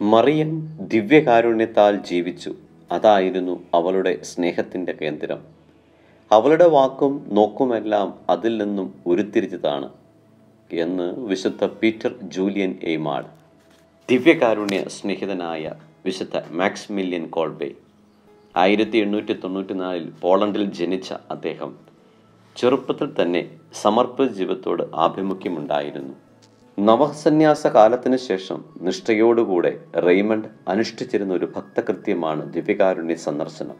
മറിയം ദിവ്യകാരുണ്യത്താൽ ജീവിച്ചു. അതായിരുന്നു അവളുടെ സ്നേഹത്തിന്റെ കേന്ദ്രം. അവളുടെ വാക്കും നോക്കുമെല്ലാം അതിൽ നിന്നും ഉരുത്തിരിച്ചതാണ് എന്ന് വിശുദ്ധ പീറ്റർ ജൂലിയൻ എയ്മാൾ ദിവ്യകാരുണ്യ സ്നേഹിതനായ വിശുദ്ധ മാക്സ്മില്യൻ കോൾബേ ആയിരത്തി എണ്ണൂറ്റി തൊണ്ണൂറ്റിനാലിൽ പോളണ്ടിൽ ജനിച്ച അദ്ദേഹം ചെറുപ്പത്തിൽ തന്നെ സമർപ്പിത ജീവിതത്തോട് ആഭിമുഖ്യമുണ്ടായിരുന്നു. നവസന്യാസ കാലത്തിന് ശേഷം നിഷ്ഠയോടുകൂടെ റെയ്മണ്ട് അനുഷ്ഠിച്ചിരുന്ന ഒരു ഭക്തകൃത്യമാണ് ദിവ്യകാരുണ്യ സന്ദർശനം.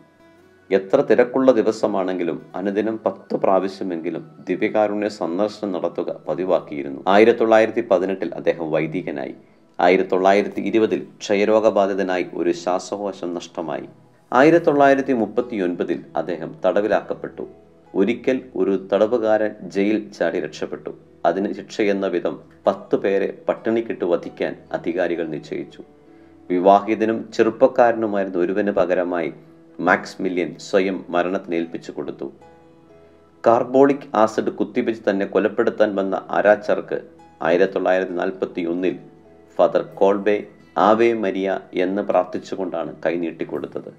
എത്ര തിരക്കുള്ള ദിവസമാണെങ്കിലും അനുദിനം പത്ത് പ്രാവശ്യമെങ്കിലും ദിവ്യകാരുണ്യ സന്ദർശനം നടത്തുക പതിവാക്കിയിരുന്നു. ആയിരത്തി തൊള്ളായിരത്തി പതിനെട്ടിൽ അദ്ദേഹം വൈദികനായി. ആയിരത്തി തൊള്ളായിരത്തി ഇരുപതിൽ ക്ഷയരോഗബാധിതനായി ഒരു ശ്വാസകോശം നഷ്ടമായി. ആയിരത്തി തൊള്ളായിരത്തി മുപ്പത്തി ഒൻപതിൽ അദ്ദേഹം തടവിലാക്കപ്പെട്ടു. ഒരിക്കൽ ഒരു തടവുകാരൻ ജയിൽ ചാടി രക്ഷപ്പെട്ടു. അതിന് ശിക്ഷയെന്ന വിധം പത്തു പേരെ പട്ടിണിക്കിട്ട് വധിക്കാൻ അധികാരികൾ നിശ്ചയിച്ചു. വിവാഹിതനും ചെറുപ്പക്കാരനുമായിരുന്ന ഒരുവന് പകരമായി മാക്സ് മില്യൻ സ്വയം മരണത്തിന് ഏൽപ്പിച്ചു കൊടുത്തു. കാർബോളിക് ആസിഡ് കുത്തിവെച്ച് തന്നെ കൊലപ്പെടുത്താൻ വന്ന ആരാച്ചർക്ക് ആയിരത്തി തൊള്ളായിരത്തി നാൽപ്പത്തി ഒന്നിൽ ഫാദർ കോൾബെ ആവേ മരിയ എന്ന് പ്രാർത്ഥിച്ചുകൊണ്ടാണ് കൈനീട്ടിക്കൊടുത്തത്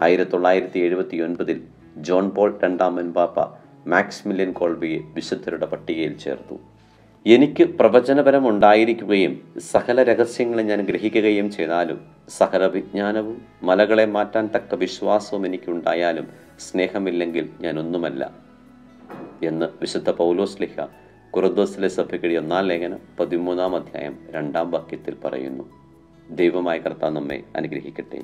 ആയിരത്തി തൊള്ളായിരത്തി എഴുപത്തി ഒൻപതിൽ ജോൺ പോൾ രണ്ടാമൻ പാപ്പ മാക്സ് മില്യൻ കോൾബിയെ വിശുദ്ധരുടെ പട്ടികയിൽ ചേർത്തു. എനിക്ക് പ്രവചനപരം ഉണ്ടായിരിക്കുകയും സകല രഹസ്യങ്ങളെ ഞാൻ ഗ്രഹിക്കുകയും ചെയ്താലും സകല വിജ്ഞാനവും മലകളെ മാറ്റാൻ തക്ക വിശ്വാസവും എനിക്കുണ്ടായാലും സ്നേഹമില്ലെങ്കിൽ ഞാൻ ഒന്നുമല്ല എന്ന് വിശുദ്ധ പൗലോസ് ലിഹ കുറുദോസിലെ സഭയ്ക്കിടെ ഒന്നാം ലേഖനം പതിമൂന്നാം അധ്യായം രണ്ടാം വാക്യത്തിൽ പറയുന്നു. ദൈവമായ കർത്താവ് നമ്മെ അനുഗ്രഹിക്കട്ടെ.